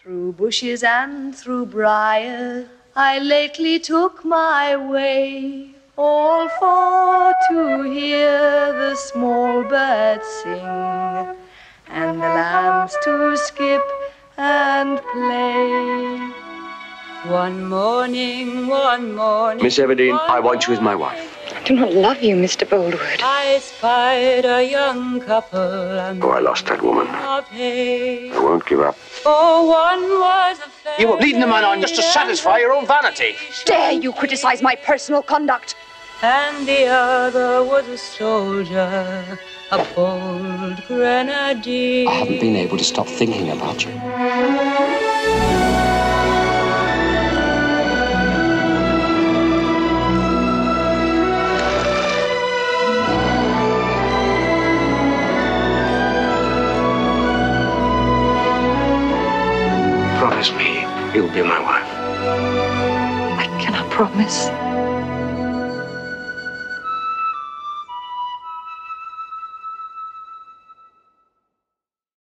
Through bushes and through briar, I lately took my way, all for to hear the small birds sing, and the lambs to skip and play. One morning, one morning. Miss Everdene, I want you as my wife. I do not love you, Mr. Boldwood. I spied a young couple and Oh, I lost that woman. of hay. I won't give up. For one was a You were leading the man on just to satisfy your own vanity. Dare you criticize my personal conduct? and the other was a soldier, a bold grenadier. I haven't been able to stop thinking about you. Promise me you'll be my wife. I cannot promise.